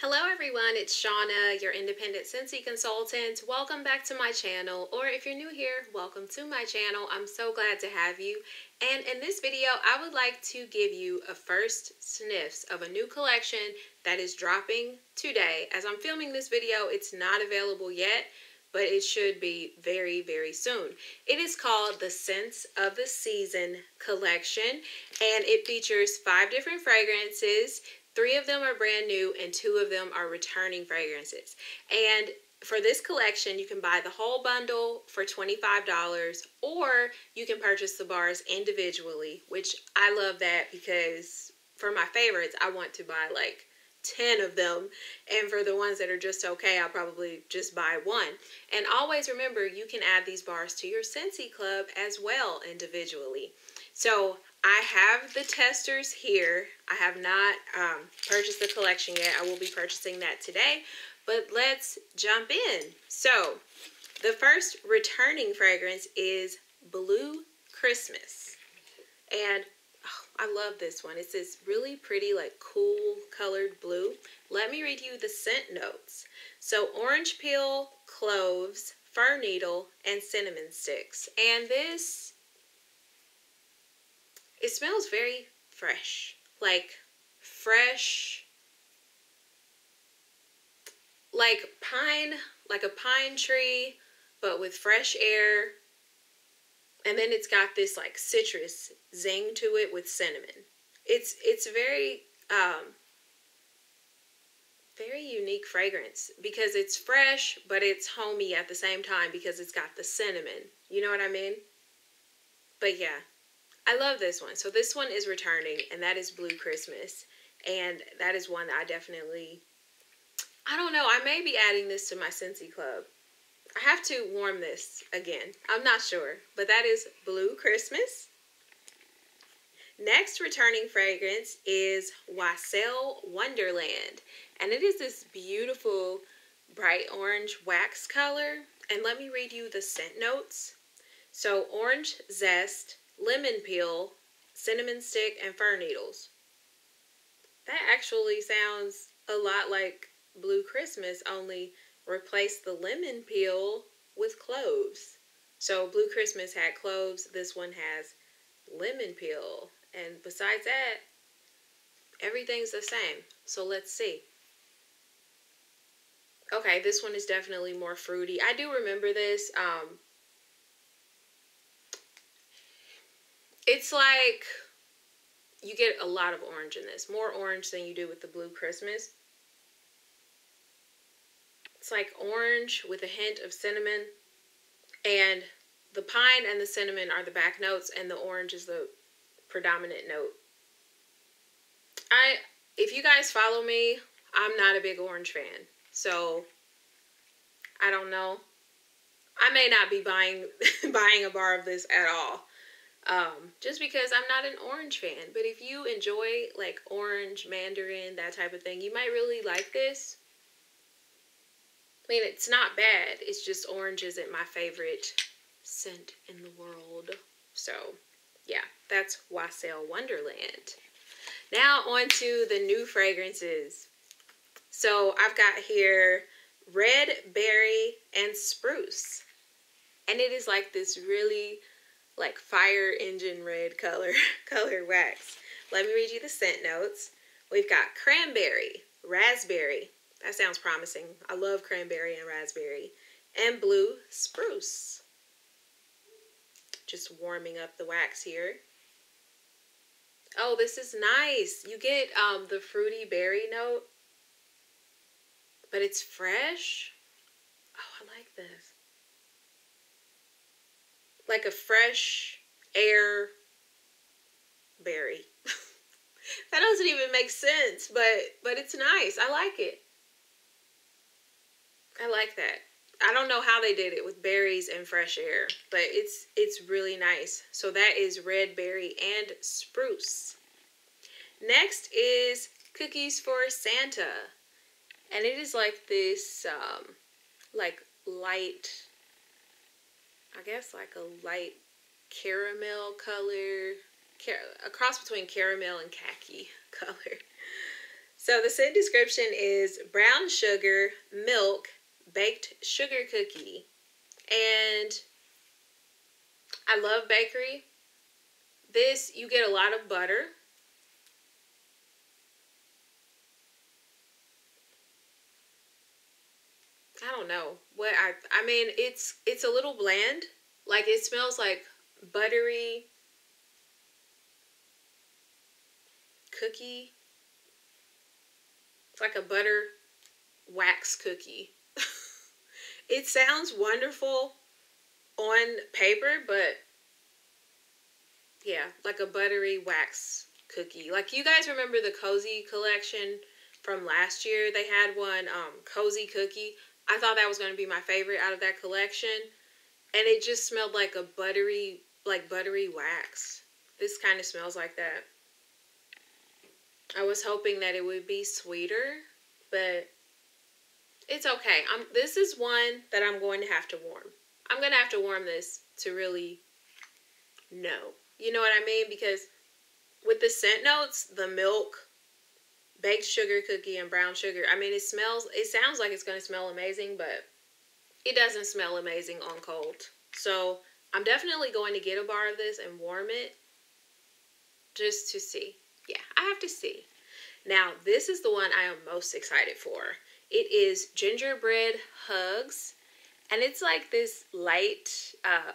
Hello everyone, it's Shawna, your independent Scentsy consultant. Welcome back to my channel, or if you're new here, welcome to my channel. I'm so glad to have you. And in this video, I would like to give you a first sniffs of a new collection that is dropping today. As I'm filming this video, it's not available yet, but it should be very, very soon. It is called the Scents of the Season collection, and it features five different fragrances Three of them are brand new and two of them are returning fragrances. And for this collection, you can buy the whole bundle for $25 or you can purchase the bars individually, which I love that because for my favorites, I want to buy like 10 of them. And for the ones that are just okay, I'll probably just buy one. And always remember, you can add these bars to your Scentsy Club as well individually. So I have the testers here. I have not um, purchased the collection yet. I will be purchasing that today, but let's jump in. So the first returning fragrance is Blue Christmas. And oh, I love this one. It's this really pretty, like cool colored blue. Let me read you the scent notes. So orange peel, cloves, fir needle, and cinnamon sticks. And this it smells very fresh. Like fresh like pine, like a pine tree, but with fresh air. And then it's got this like citrus zing to it with cinnamon. It's it's very um very unique fragrance because it's fresh, but it's homey at the same time because it's got the cinnamon. You know what I mean? But yeah, I love this one. So this one is returning, and that is Blue Christmas. And that is one that I definitely, I don't know, I may be adding this to my Scentsy Club. I have to warm this again. I'm not sure, but that is Blue Christmas. Next returning fragrance is Wassail Wonderland. And it is this beautiful bright orange wax color. And let me read you the scent notes. So orange zest, lemon peel, cinnamon stick, and fir needles. That actually sounds a lot like Blue Christmas, only replace the lemon peel with cloves. So Blue Christmas had cloves, this one has lemon peel. And besides that, everything's the same. So let's see. Okay, this one is definitely more fruity. I do remember this. Um, It's like you get a lot of orange in this. More orange than you do with the Blue Christmas. It's like orange with a hint of cinnamon. And the pine and the cinnamon are the back notes and the orange is the predominant note. I if you guys follow me, I'm not a big orange fan. So I don't know. I may not be buying buying a bar of this at all. Um, just because I'm not an orange fan. But if you enjoy like orange, mandarin, that type of thing, you might really like this. I mean, it's not bad. It's just orange isn't my favorite scent in the world. So, yeah, that's Wassail Wonderland. Now on to the new fragrances. So I've got here red berry and spruce. And it is like this really like fire engine red color color wax. Let me read you the scent notes. We've got cranberry, raspberry. That sounds promising. I love cranberry and raspberry. And blue spruce. Just warming up the wax here. Oh, this is nice. You get um, the fruity berry note, but it's fresh. Oh, I like this like a fresh air berry. that doesn't even make sense, but but it's nice. I like it. I like that. I don't know how they did it with berries and fresh air, but it's it's really nice. So that is red berry and spruce. Next is cookies for Santa. And it is like this um like light I guess like a light caramel color, a cross between caramel and khaki color. So the scent description is brown sugar, milk, baked sugar cookie. And I love bakery. This, you get a lot of butter. I don't know. What I I mean it's it's a little bland. Like it smells like buttery cookie. It's like a butter wax cookie. It sounds wonderful on paper but yeah like a buttery wax cookie. Like you guys remember the cozy collection from last year? They had one um cozy cookie I thought that was going to be my favorite out of that collection. And it just smelled like a buttery, like buttery wax. This kind of smells like that. I was hoping that it would be sweeter, but it's okay. I'm, this is one that I'm going to have to warm. I'm going to have to warm this to really know. You know what I mean? Because with the scent notes, the milk, baked sugar cookie and brown sugar. I mean, it smells, it sounds like it's going to smell amazing, but it doesn't smell amazing on cold. So I'm definitely going to get a bar of this and warm it just to see. Yeah, I have to see. Now, this is the one I am most excited for. It is Gingerbread Hugs, and it's like this light uh,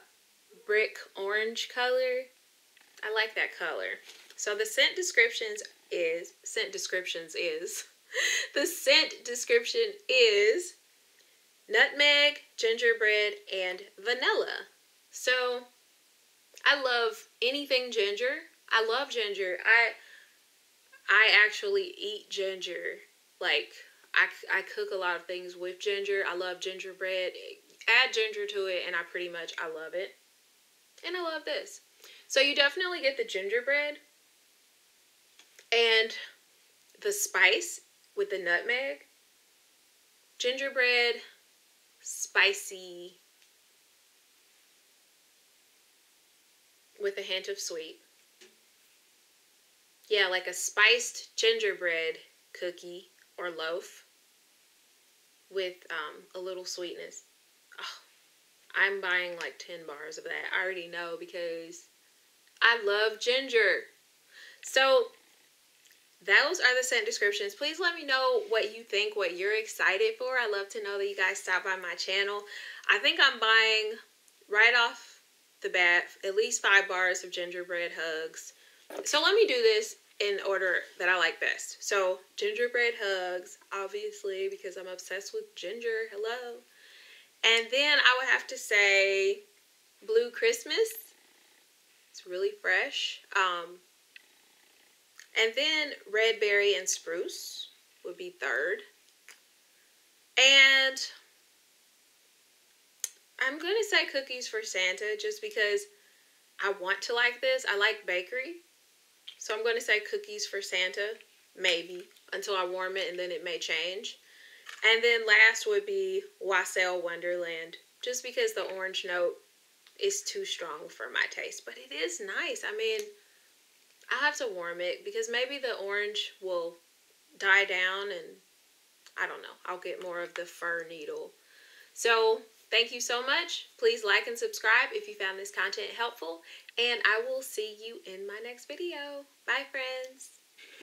brick orange color. I like that color. So the scent descriptions is scent descriptions is the scent description is nutmeg, gingerbread, and vanilla. So I love anything ginger. I love ginger. I I actually eat ginger. Like I, I cook a lot of things with ginger. I love gingerbread. Add ginger to it and I pretty much I love it. And I love this. So you definitely get the gingerbread and the spice with the nutmeg, gingerbread, spicy, with a hint of sweet. Yeah, like a spiced gingerbread cookie or loaf with um, a little sweetness. Oh, I'm buying like 10 bars of that. I already know because I love ginger. So those are the scent descriptions. Please let me know what you think, what you're excited for. I love to know that you guys stop by my channel. I think I'm buying right off the bat at least five bars of gingerbread hugs. So let me do this in order that I like best. So gingerbread hugs, obviously, because I'm obsessed with ginger. Hello. And then I would have to say Blue Christmas. It's really fresh. Um, and then red berry and spruce would be third. And I'm going to say cookies for Santa just because I want to like this. I like bakery. So I'm going to say cookies for Santa, maybe, until I warm it and then it may change. And then last would be Wassail Wonderland, just because the orange note is too strong for my taste. But it is nice. I mean, I have to warm it because maybe the orange will die down and I don't know. I'll get more of the fir needle. So thank you so much. Please like and subscribe if you found this content helpful. And I will see you in my next video. Bye, friends.